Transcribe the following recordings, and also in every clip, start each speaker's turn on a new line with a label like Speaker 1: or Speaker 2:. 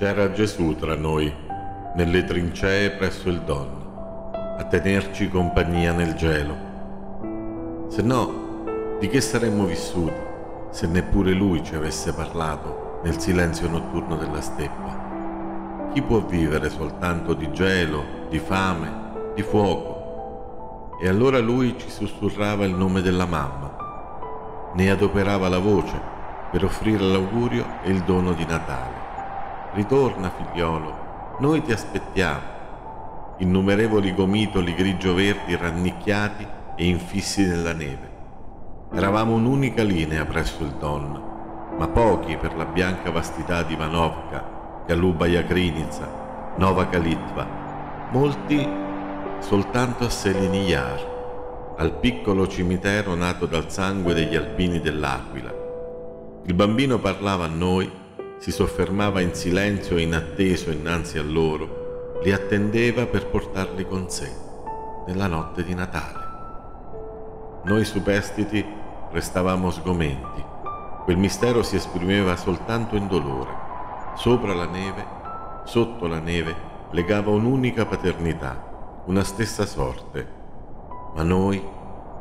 Speaker 1: C'era Gesù tra noi, nelle trincee presso il Don, a tenerci compagnia nel gelo. Se no, di che saremmo vissuti se neppure lui ci avesse parlato nel silenzio notturno della steppa? Chi può vivere soltanto di gelo, di fame, di fuoco? E allora lui ci sussurrava il nome della mamma, ne adoperava la voce per offrire l'augurio e il dono di Natale. Ritorna, figliolo, noi ti aspettiamo. Innumerevoli gomitoli grigio-verdi rannicchiati e infissi nella neve. Eravamo un'unica linea presso il Don, ma pochi per la bianca vastità di Vanovka Kaluba Krinica, Nova Kalitva, molti soltanto a Seliniyar, al piccolo cimitero nato dal sangue degli alpini dell'Aquila. Il bambino parlava a noi, si soffermava in silenzio e inatteso innanzi a loro, li attendeva per portarli con sé nella notte di Natale. Noi superstiti restavamo sgomenti. Quel mistero si esprimeva soltanto in dolore Sopra la neve, sotto la neve, legava un'unica paternità, una stessa sorte. Ma noi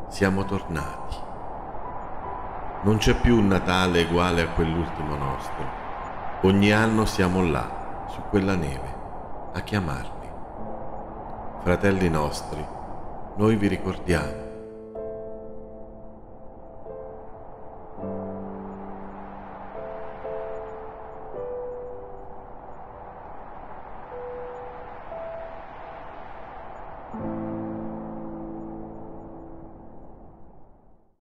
Speaker 1: siamo tornati. Non c'è più un Natale uguale a quell'ultimo nostro. Ogni anno siamo là, su quella neve, a chiamarli. Fratelli nostri, noi vi ricordiamo